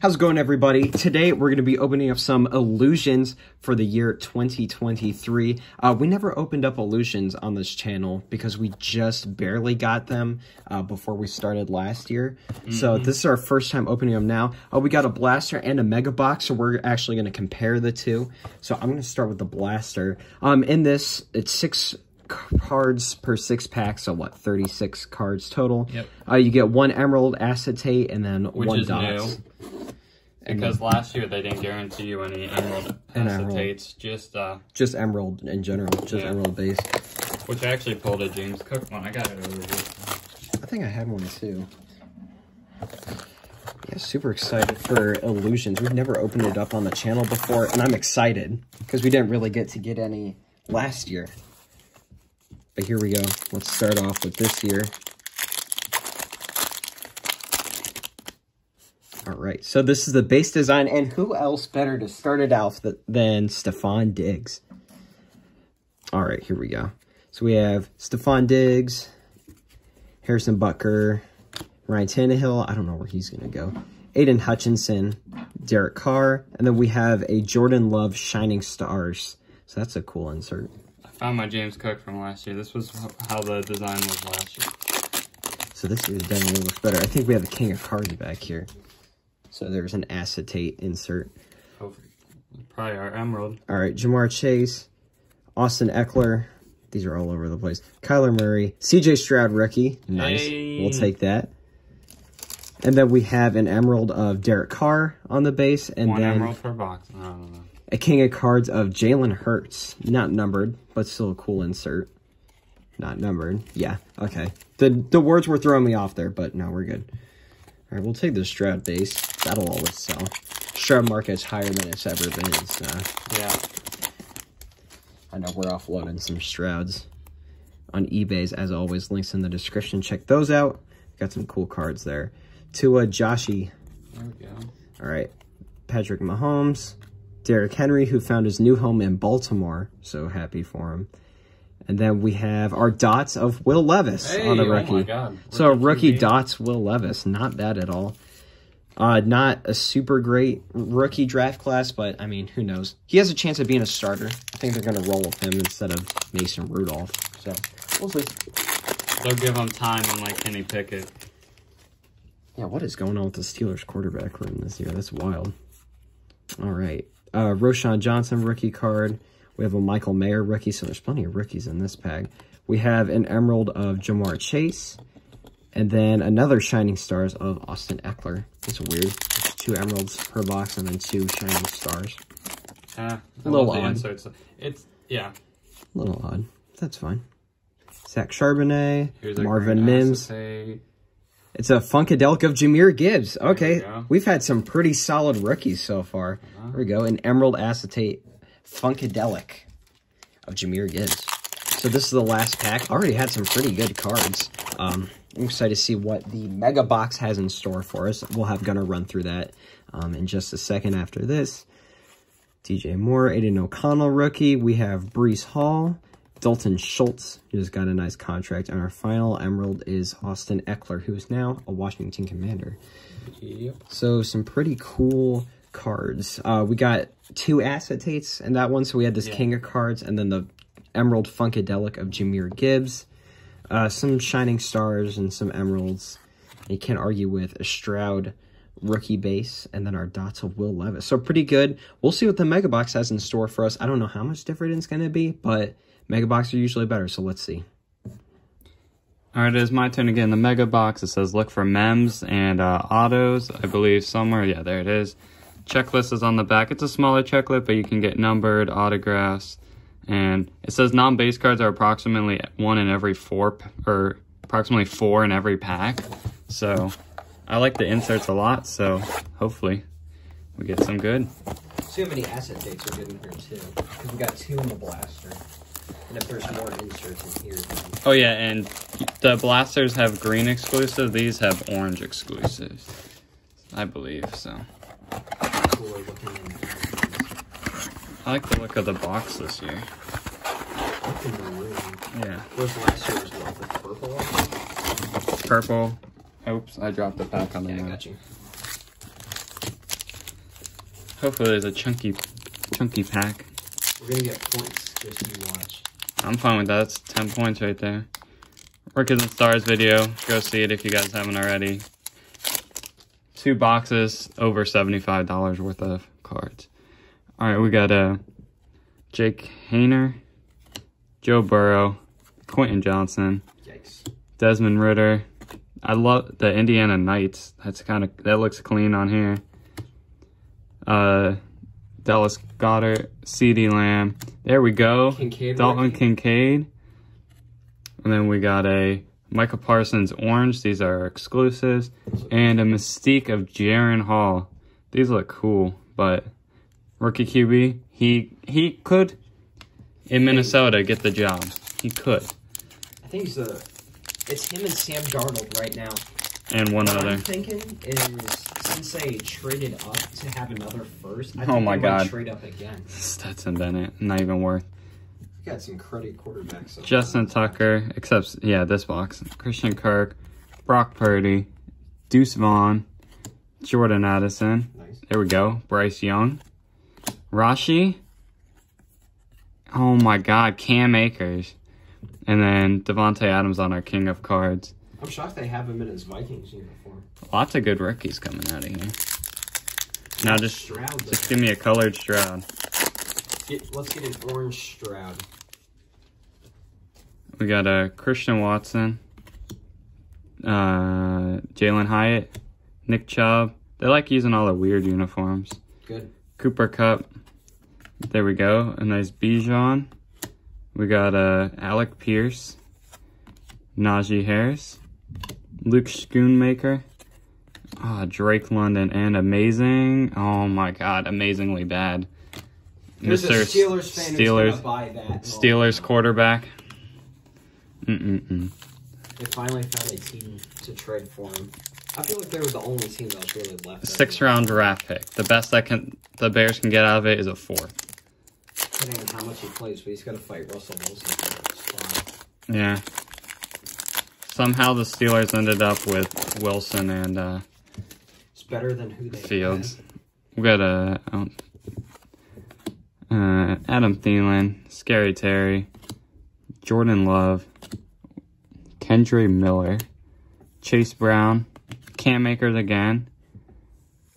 How's it going, everybody? Today, we're going to be opening up some illusions for the year 2023. Uh, we never opened up illusions on this channel because we just barely got them uh, before we started last year. Mm -hmm. So this is our first time opening them now. Uh, we got a blaster and a mega box, so we're actually going to compare the two. So I'm going to start with the blaster. Um, in this, it's six cards per six pack, so what, 36 cards total. Yep. Uh, you get one emerald acetate and then Which one dots. Because last year they didn't guarantee you any emerald acetates, just uh, just emerald in general, just yeah. emerald base. Which I actually pulled a James Cook one. I got it over here. I think I had one too. Yeah, super excited for Illusions. We've never opened it up on the channel before, and I'm excited because we didn't really get to get any last year. But here we go. Let's start off with this year. All right, so this is the base design, and who else better to start it off than Stefon Diggs? All right, here we go. So we have Stefon Diggs, Harrison Butker, Ryan Tannehill. I don't know where he's going to go. Aidan Hutchinson, Derek Carr, and then we have a Jordan Love Shining Stars. So that's a cool insert. I found my James Cook from last year. This was how the design was last year. So this year definitely looks better. I think we have the King of Cards back here. So there's an acetate insert. Probably our emerald. All right, Ja'Marr Chase, Austin Ekeler. These are all over the place. Kyler Murray, CJ Stroud rookie. Nice. Hey. We'll take that. And then we have an emerald of Derek Carr on the base. And One then emerald per box. A king of cards of Jalen Hurts. Not numbered, but still a cool insert. Not numbered. Yeah, okay. The the words were throwing me off there, but no, we're good. All right, we'll take the Stroud base. That'll always sell. Stroud market's higher than it's ever been. So. Yeah. I know we're offloading some Strouds on eBay's, as always. Links in the description. Check those out. Got some cool cards there. Tua Joshi. There we go. All right. Patrick Mahomes. Derrick Henry, who found his new home in Baltimore. So happy for him. And then we have our dots of Will Levis hey, on the oh rookie. Oh so a rookie dots Will Levis. Not bad at all. Uh, not a super great rookie draft class, but I mean, who knows? He has a chance of being a starter. I think they're going to roll with him instead of Mason Rudolph. So we'll see. They'll give him time unlike Kenny Pickett. Yeah, what is going on with the Steelers quarterback room this year? That's wild. All right. Uh, Roschon Johnson rookie card. We have a Michael Mayer rookie, so there's plenty of rookies in this pack. We have an Emerald of Ja'Marr Chase. And then another Shining Stars of Austin Ekeler. It's weird. It's two Emeralds per box and then two Shining Stars. Uh, a little odd. Inserts. It's, it's, yeah. A little odd. That's fine. Zach Charbonnet, Marvin Mims. Acetate. It's a Funkadelic of Jahmyr Gibbs. Okay, we have had some pretty solid rookies so far. Uh -huh. There we go. An Emerald Acetate Funkadelic of Jahmyr Gibbs. So this is the last pack. Already had some pretty good cards. Um, I'm excited to see what the Mega Box has in store for us. We'll have Gunner run through that um, in just a second after this. DJ Moore, Aidan O'Connell rookie. We have Breece Hall. Dalton Schultz, who just got a nice contract. And our final Emerald is Austin Ekeler, who is now a Washington Commander. Yep. So some pretty cool cards. Uh, we got two acetates in that one. So we had this yeah. King of Cards and then the Emerald Funkadelic of Jahmyr Gibbs. Uh, some Shining Stars and some Emeralds. You can't argue with a Stroud rookie base and then our dots of Will Levis. So pretty good. We'll see what the Mega Box has in store for us. I don't know how much different it's going to be, but Mega Box are usually better, so let's see. All right, it is my turn again. The Mega Box, it says look for MEMS and uh, autos, I believe somewhere. Yeah, there it is. Checklist is on the back. It's a smaller checklist, but you can get numbered, autographs, and it says non-base cards are approximately one in every four, or approximately four in every pack. So I like the inserts a lot, so hopefully we get some good. See how many acetates we're getting here too, because we got two in the blaster. And if there's more inserts in here. Then... Oh yeah, and the blasters have green exclusive. These have orange exclusives. I believe so. I like the look of the box this year. Yeah. What's last year's one? The purple? Purple. Oops, I dropped the pack on the yeah, got you. Hopefully there's a chunky, chunky pack. We're gonna get points just you watch. I'm fine with that. That's 10 points right there. Rookies and Stars video. Go see it if you guys haven't already. Two boxes, over $75 worth of cards. All right, we got uh, Jake Haener, Joe Burrow, Quentin Johnston, Yikes. Desmond Ridder. I love the Indiana Knights. That's kind of that looks clean on here. Uh, Dallas Goedert, CeeDee Lamb. There we go. Kincaid Dalton. Kincaid. And then we got a Michael Parsons orange. These are exclusives. And a Mystique of Jaren Hall. These look cool, but rookie QB, he he could in Minnesota get the job. He could. I think he's the. It's him and Sam Darnold right now. And one What other. I'm thinking is since they traded up to have another first. I Oh my they might God. Trade up again. Stetson Bennett, not even worth. We got some cruddy quarterbacks. Justin far. Tucker, except yeah, this box. Christian Kirk, Brock Purdy, Deuce Vaughn, Jordan Addison. Nice. There we go. Bryce Young, Rashi. Oh my God, Cam Akers, and then Davante Adams on our King of Cards. I'm shocked they have him in his Vikings uniform. Lots of good rookies coming out of here. Now just Stroud. just give me a colored Stroud. Get, let's get an orange Stroud. We got a uh, Christian Watson, uh, Jalin Hyatt, Nick Chubb. They like using all the weird uniforms. Good. Cooper Kupp. There we go. A nice Bijan. We got uh, Alec Pierce, Najee Harris, Luke Schoonmaker, ah, Drake London, and amazing. Oh my God, amazingly bad. There's a Steelers fan Steelers, gonna buy that. Steelers quarterback. Mm-mm-mm. They finally found a team to trade for him. I feel like they were the only team that was really left. Six round draft pick. The best that can the Bears can get out of it is a fourth. Depending on how much he plays, but he's got to fight Russell Wilson for that spot. Yeah. Somehow the Steelers ended up with Wilson and uh, It's better than who they Fields. had. We got uh, um, uh, Adam Thielen, Scary Terry, Jordan Love, Kendre Miller, Chase Brown, Cam Akers again.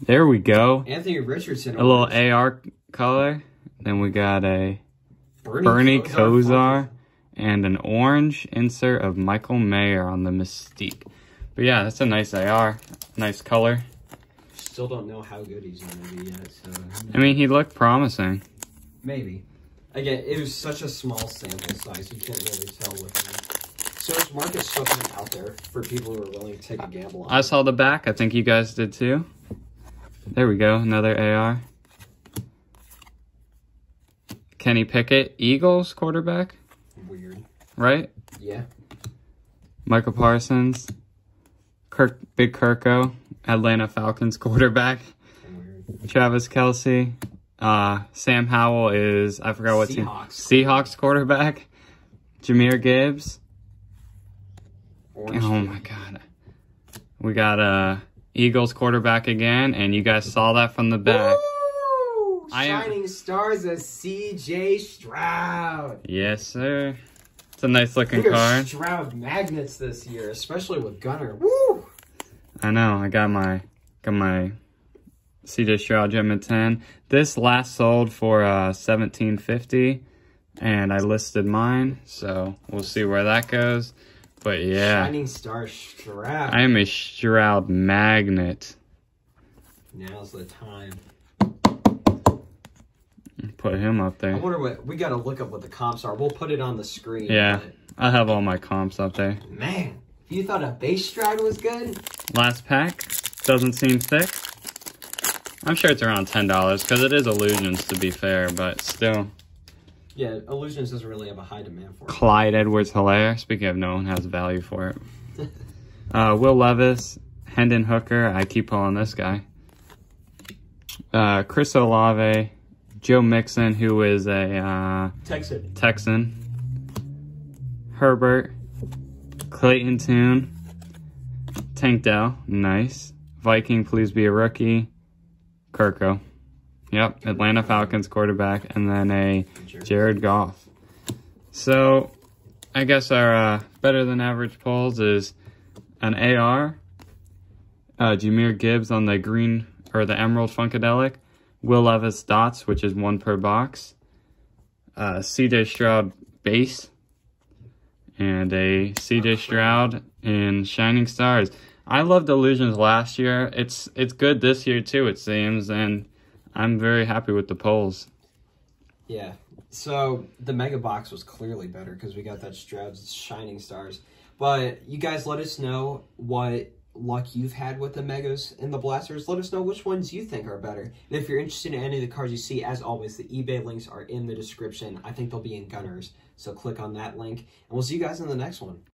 There we go. Anthony Richardson. A little AR color. Then we got a Bernie, Bernie Kosar. Kosar and an orange insert of Michael Mayer on the Mystique. But yeah, that's a nice AR. Nice color. Still don't know how good he's going to be yet. So I mean, he looked promising. maybe. Again, it was such a small sample size. You can't really tell with him. So is Marcus Stockman out there for people who are willing to take a gamble on? I saw the back. I think you guys did too. There we go. Another AR. Kenny Pickett, Eagles quarterback, Weird. right? Yeah. Michael Parsons, Kirk, Big Kirko, Atlanta Falcons quarterback. Weird. Travis Kelce. Uh, Sam Howell is, I forgot what team. Seahawks. Seahawks quarterback. Jahmyr Gibbs. Orange Oh my God. We got uh, Eagles quarterback again, and you guys saw that from the back. Woo! I am- Shining stars of C.J. Stroud. Yes, sir. It's a nice looking Look at card. Stroud magnets this year, especially with Gunner. Woo! I know. I got my got my CJ Stroud Gem at 10. This last sold for uh 1750 and I listed mine, so we'll see where that goes. But yeah, Shining star Stroud. I am a Stroud magnet. Now's the time. Put him up there. I wonder what we got to look up what the comps are. We'll put it on the screen. Yeah. I have all my comps up there. man, you thought a base Stroud was good, Last pack doesn't seem thick. I'm sure it's around ten dollars because it is illusions to be fair, but still. Yeah, Illusions doesn't really have a high demand for it. Clyde Edwards Helaire. Speaking of no one has value for it. Uh, Will Levis, Hendon Hooker. I keep pulling this guy. Uh, Chris Olave, Joe Mixon, who is a uh, Texan. Texan. Herbert, Clayton Tune, Tank Dell, nice. Viking, please be a rookie. Kirko. Yep, Atlanta Falcons quarterback, and then a Jared Goff. So, I guess our uh, better than average pulls is an AR, uh, Jahmyr Gibbs on the green or the emerald Funkadelic, Will Levis dots, which is one per box, uh, CJ Stroud base, and a CJ Stroud in Shining Stars. I loved Illusions last year. It's it's good this year too, it seems, and I'm very happy with the polls. Yeah. So the mega box was clearly better because we got that Stroud's Shining Stars. But you guys let us know what luck you've had with the megas and the blasters. Let us know which ones you think are better. And if you're interested in any of the cards you see, as always, the eBay links are in the description. I think they'll be in Gunners. So click on that link. And we'll see you guys in the next one.